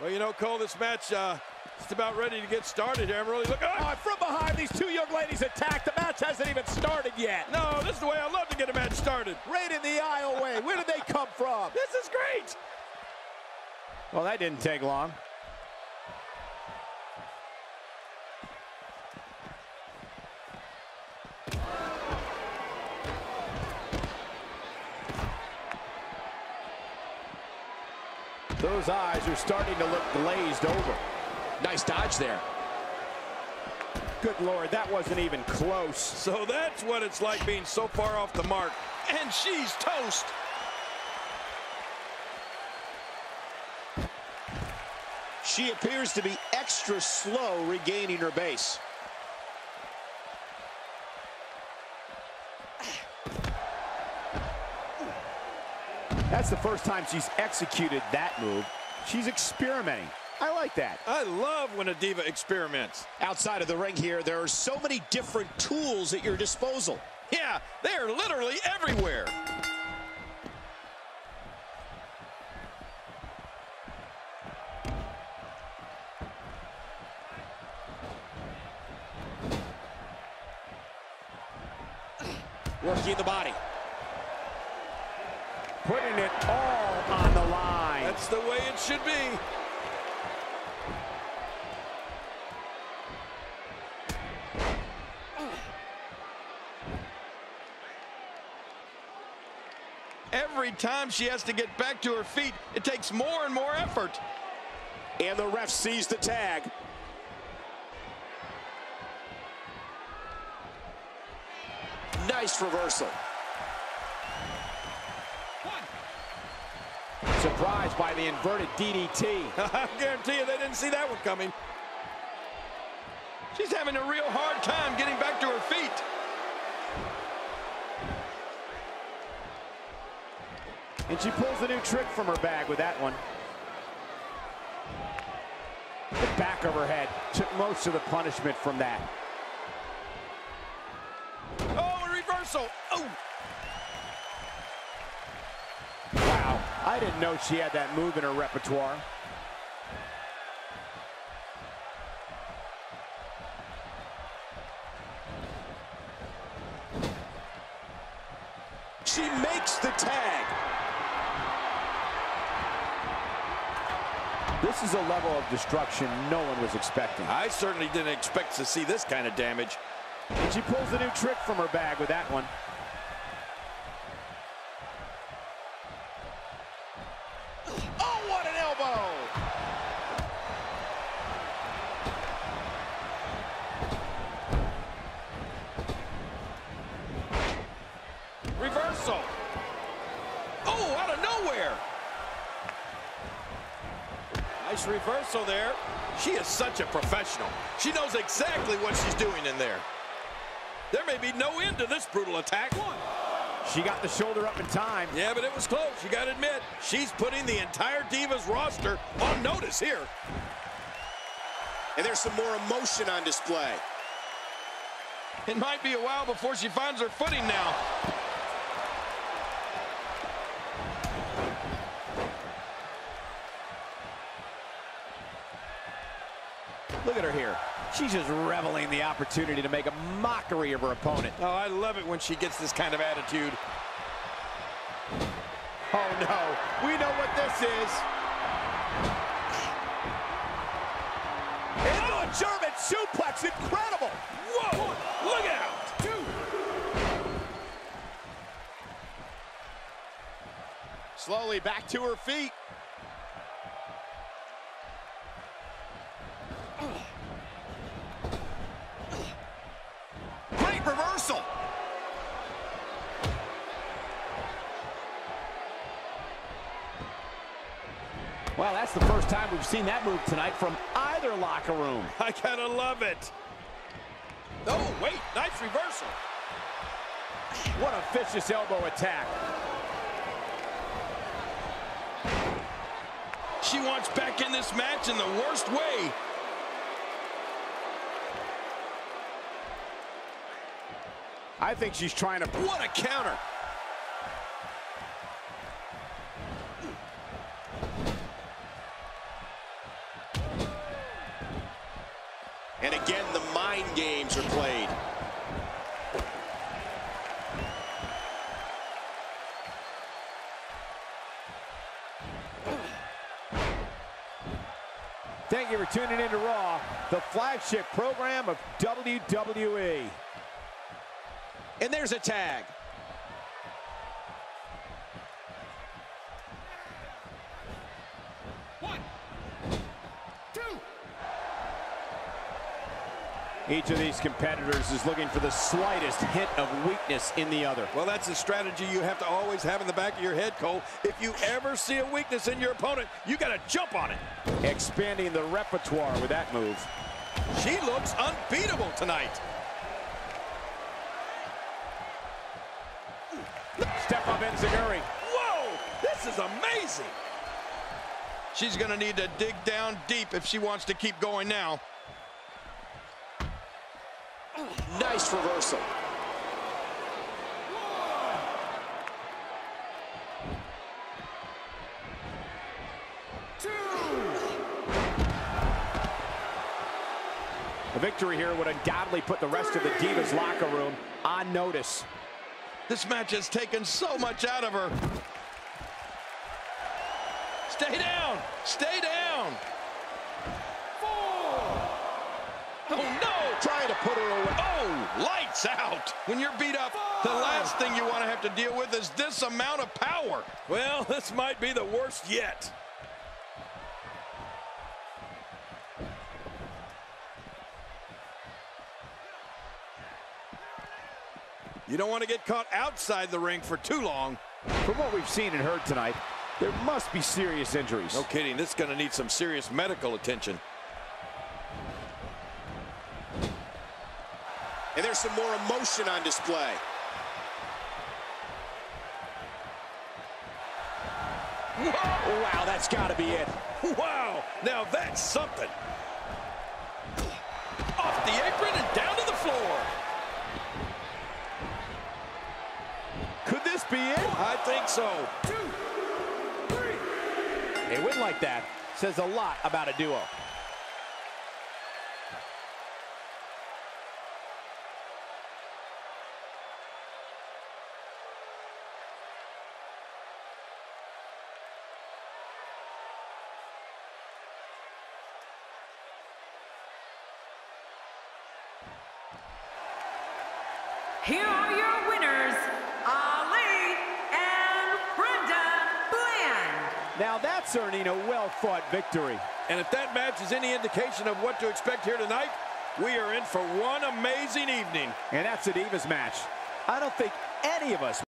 Well, you know, Cole, this match, uh, it's about ready to get started here. I'm really looking. Oh, from behind, these two young ladies attack. The match hasn't even started yet. No, this is the way I love to get a match started. Right in the aisle way. Where did they come from? This is great. Well, that didn't take long. Those eyes are starting to look glazed over. Nice dodge there. Good Lord, that wasn't even close. So that's what it's like being so far off the mark. And she's toast. She appears to be extra slow regaining her base. That's the first time she's executed that move. She's experimenting. I like that. I love when a diva experiments. Outside of the ring here, there are so many different tools at your disposal. Yeah, they are literally everywhere. Working the body. Putting it all on the line. That's the way it should be. Every time she has to get back to her feet, it takes more and more effort. And the ref sees the tag. Nice reversal. Surprised by the inverted DDT. I guarantee you they didn't see that one coming. She's having a real hard time getting back to her feet. And she pulls a new trick from her bag with that one. The back of her head took most of the punishment from that. Oh, a reversal. Oh, I didn't know she had that move in her repertoire. She makes the tag. This is a level of destruction no one was expecting. I certainly didn't expect to see this kind of damage. And she pulls a new trick from her bag with that one. Oh, what an elbow! Reversal. Oh, out of nowhere. Nice reversal there. She is such a professional. She knows exactly what she's doing in there. There may be no end to this brutal attack. She got the shoulder up in time. Yeah, but it was close. You got to admit, she's putting the entire Divas roster on notice here. And there's some more emotion on display. It might be a while before she finds her footing now. At her here. She's just reveling the opportunity to make a mockery of her opponent. Oh, I love it when she gets this kind of attitude. Oh no, we know what this is. Into a German suplex, incredible. Whoa, look out. Two. Slowly back to her feet. First time we've seen that move tonight from either locker room. I kind of love it. Oh, wait, nice reversal. What a vicious elbow attack. She wants back in this match in the worst way. I think she's trying to... What a counter. Again, the mind games are played. Thank you for tuning in to Raw, the flagship program of WWE. And there's a tag. Each of these competitors is looking for the slightest hint of weakness in the other. Well, that's a strategy you have to always have in the back of your head, Cole. If you ever see a weakness in your opponent, you got to jump on it. Expanding the repertoire with that move. She looks unbeatable tonight. Step up Enziguri. Whoa, this is amazing. She's going to need to dig down deep if she wants to keep going now. Nice reversal. The victory here would undoubtedly put the rest of the Divas locker room on notice. This match has taken so much out of her. Stay down. Stay down. Oh, no. Trying to put her away. Oh, lights out. When you're beat up, the last thing you want to have to deal with is this amount of power. Well, this might be the worst yet. You don't want to get caught outside the ring for too long. From what we've seen and heard tonight, there must be serious injuries. No kidding, this is going to need some serious medical attention. There's some more emotion on display. Wow, that's got to be it. Wow, now that's something. Off the apron and down to the floor. Could this be it? I think so. A win like that says a lot about a duo. Here are your winners, Ali and Brenda Bland. Now that's earning a well-fought victory. And if that match is any indication of what to expect here tonight, we are in for one amazing evening. And that's a Divas match. I don't think any of us